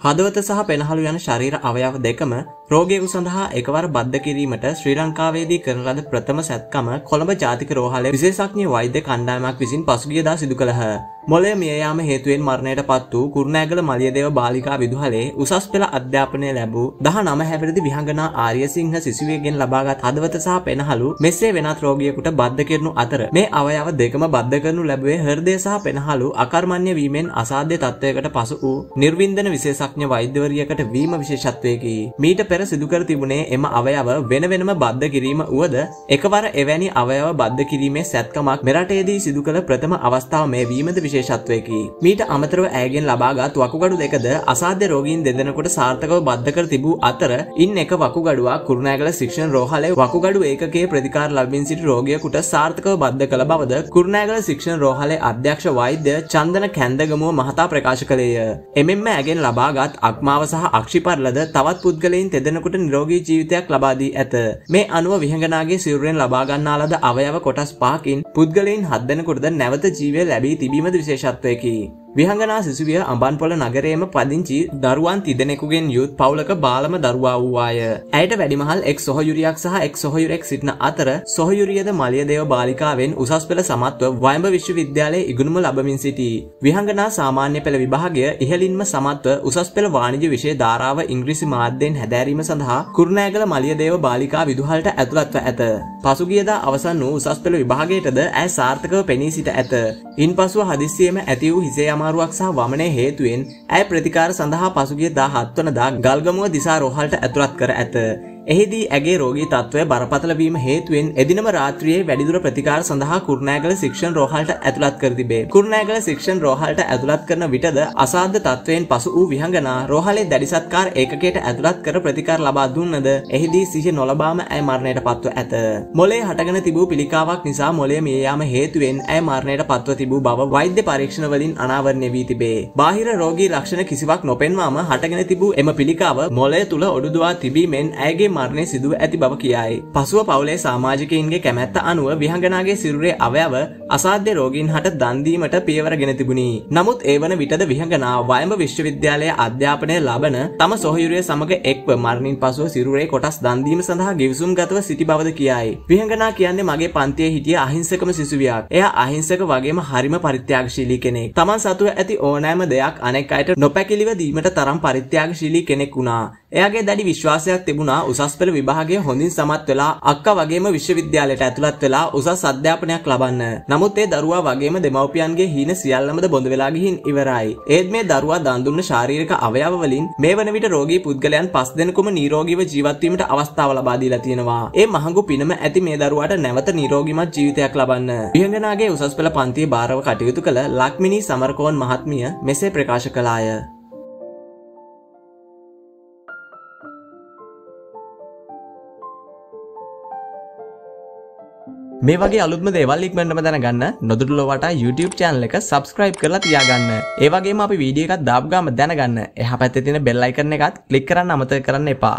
හදවත සහ පෙනහළු යන ශරීර අවයව දෙකම රෝගයෙකු සඳහා එකවර බද්ධ කිරීමට ශ්‍රී ලංකාවේදී කරන ලද ප්‍රථම සැත්කම කොළඹ ජාතික රෝහලේ විශේෂඥ වෛද්‍ය කණ්ඩායමක් විසින් පසුගියදා සිදු කළහ. මොලය මියයාම හේතුවෙන් මරණයට පත් වූ කුරුණෑගල මලියදේව බාලිකා විදුහලේ උසස් පෙළ අධ්‍යාපනය ලැබූ දහ නම හැවිරිදි විහඟනා ආර්යසිංහ සිසුවියගෙන් ලබාගත් හදවත සහ පෙනහළු මෙසේ වෙනත් රෝගියෙකුට බද්ධ කරනු අතර මේ අවයව දෙකම බද්ධ කරනු ලැබුවේ හෘදය සහ පෙනහළු අකර්මණ්‍ය වීමෙන් අසාධ්‍ය තත්ත්වයකට පසු වූ නිර්වින්දන විශේෂඥ වෛද්‍යවරියකට වීම විශේෂත්වයකි. මීට පෙර සිදු කර තිබුණේ එම අවයව වෙන වෙනම බද්ධ කිරීම වුවද එකවර එවැනි අවයව බද්ධ කිරීමේ සැත්කමක් මෙරටේදී සිදු කළ ප්‍රථම අවස්ථාව මේ වීමද විශේෂ විශේෂත්වයකි. මීට අමතරව ඇයගෙන් ලබාගත් වකුගඩු දෙකද අසාධ්‍ය රෝගීන් දෙදෙනකොට සාර්ථකව බද්ධ කර තිබූ අතර ඉන් එක වකුගඩුවක් කුරුණෑගල ශික්ෂණ රෝහලේ වකුගඩු ඒකකයේ ප්‍රතිකාර ලබමින් සිටි රෝගියෙකුට සාර්ථකව බද්ධ කළ බවද කුරුණෑගල ශික්ෂණ රෝහලේ අධ්‍යක්ෂ වෛද්‍ය චන්දන කැන්දගමුව මහතා ප්‍රකාශ කළේය. එමෙන්ම ඇගෙන් ලබාගත් අක්මාව සහ අක්ෂිපර්ලද තවත් පුද්ගලයින් තෙදෙනකුට නිරෝගී ජීවිතයක් ලබා දී ඇත. මේ අනුව විහඟනාගේ සිරුරෙන් ලබා ගන්නා ලද අවයව කොටස් පහකින් පුද්ගලයින් හත් දෙනෙකුටද නැවත ජීවය ලැබී තිබීමද විශේෂත්වයකි. විහඟනා සිසුවිය අඹන්පොල නගරයේම පදිංචි දරුවන් තිදෙනෙකුගෙන් යුත් පවුලක බාලම දරුවා වූවාය. ඇයට වැඩිමහල් එක් සොහයුරියක් සහ එක් සොහයුරෙක් සිටින අතර සොහයුරියද මලියදේව බාලිකාවෙන් උසස් පෙළ සමත්ව වයඹ විශ්වවිද්‍යාලයේ ඉගෙනුම ලබමින් සිටී. විහඟනා සාමාන්‍ය පෙළ විභාගය ඉහළින්ම සමත්ව උසස් පෙළ වාණිජ්‍ය විෂය ධාරාව ඉංග්‍රීසි මාධ්‍යයෙන් හැදෑරීම සඳහා කුරුණෑගල මලියදේව බාලිකා විදුහලට ඇතුළත්ව ඇත. පසුගියදා අවසන් වූ උසස් පෙළ විභාගයටද ඇය සාර්ථකව පෙනී සිට ඇත. ඉන්පසුව හදිස්සියේම ඇති වූ හිසේ අමාරුවක් සහ වමනය හේතුවෙන් ඇය ප්‍රතිකාර සඳහා පසුගිය දා හත්වනදා ගල්ගමුව දිසා රෝහලට ඇතුළත් කර ඇත. එහිදී ඇගේ රෝගී තත්ත්වය බරපතල වීම හේතුවෙන් එදිනම රාත්‍රියේ වැඩිදුර ප්‍රතිකාර සඳහා කුරුණෑගල ශික්ෂණ රෝහලට ඇතුළත් කර තිබේ. කුරුණෑගල ශික්ෂණ රෝහලට ඇතුළත් කරන විටද අසාධ්‍ය තත්ත්වයෙන් පසු වූ විහඟනා රෝහලේ දැඩිසත්කාර ඒකකයට ඇතුළත් කර ප්‍රතිකාර ලබා දුන්නද එහිදී සිහිය නොලබාම ඇය මරණයට පත්ව ඇත. මොලේ හටගෙන තිබූ පිළිකාවක් නිසා මොලේ මිය යාම හේතුවෙන් ඇය මරණයට පත්ව තිබූ බව වෛද්‍ය පරීක්ෂණ වලින් අනාවරණය වී තිබේ. බාහිර රෝගී ලක්ෂණ කිසිවක් නොපෙන්වාම හටගෙන තිබූ එම පිළිකාව මොලය තුල ඔඩුදුවා තිබීමෙන් ඇයගේ මරණය සිදුව ඇති බව කියයි. පසුව පවුලේ සාමාජිකයින්ගේ කැමැත්ත අනුව විහඟනාගේ සිරුරේ අවයව අසාධ්‍ය රෝගීන් හට දන්දීමට පියවර ගෙන තිබුණි. නමුත් ඒ වන විටද විහඟනා වයඹ විශ්වවිද්‍යාලයේ අධ්‍යාපනය ලබන තම සොහයුරිය සමග එක්ව මරණින් පසුව සිරුරේ කොටස් දන්දීම සඳහා ගිවිසුම් ගතව සිටි බවද කියයි. විහඟනා කියන්නේ මගේ පන්තියේ හිටිය අහිංසකම සිසුවියක්. එයා අහිංසක වගේම හරිම පරිත්‍යාගශීලී කෙනෙක්. තමන් සතුව ඇති ඕනෑම දෙයක් අනෙක් අයට නොපැකිලිව දීමට තරම් පරිත්‍යාගශීලී කෙනෙක් වුණා. එයාගේ දැඩි විශ්වාසයක් තිබුණා උසස් පෙළ විභාගය හොඳින් සමත් වෙලා අක්කා වගේම විශ්වවිද්‍යාලයට ඇතුළත් වෙලා උසස් අධ්‍යාපනයක් ලබන්න. නමුත් ඒ දරුවා වගේම දෙමව්පියන්ගේ හීන සියල්ලමද බොඳ වෙලා ගිහින් ඉවරයි. ඒත් මේ දරුවා දන් දුන්න ශාරීරික අවයව වලින් මේ වන විට රෝගී පුද්ගලයන් පස් දෙනෙකුම නිරෝගීව ජීවත් වීමට අවස්ථාව ලබා දීලා තියෙනවා. ඒ මහඟු පිනම ඇති මේ දරුවාට නැවත නිරෝගීමත් ජීවිතයක් ලබන්න. විහංගනාගේ උසස් පෙළ පන්තියේ භාරව කටයුතු කළ ලක්මිනී සමරකෝන් මහත්මිය මෙසේ ප්‍රකාශ කළාය. මේ වගේ අලුත්ම දේවල් ඉක්මනටම දැනගන්න නොදුටුලොවට YouTube channel එක subscribe කරලා තියාගන්න. ඒ වගේම අපි වීඩියෝ එකක් දාපු ගාම දැනගන්න එහා පැත්තේ තියෙන bell icon එකත් click කරන්න අමතක කරන්න එපා.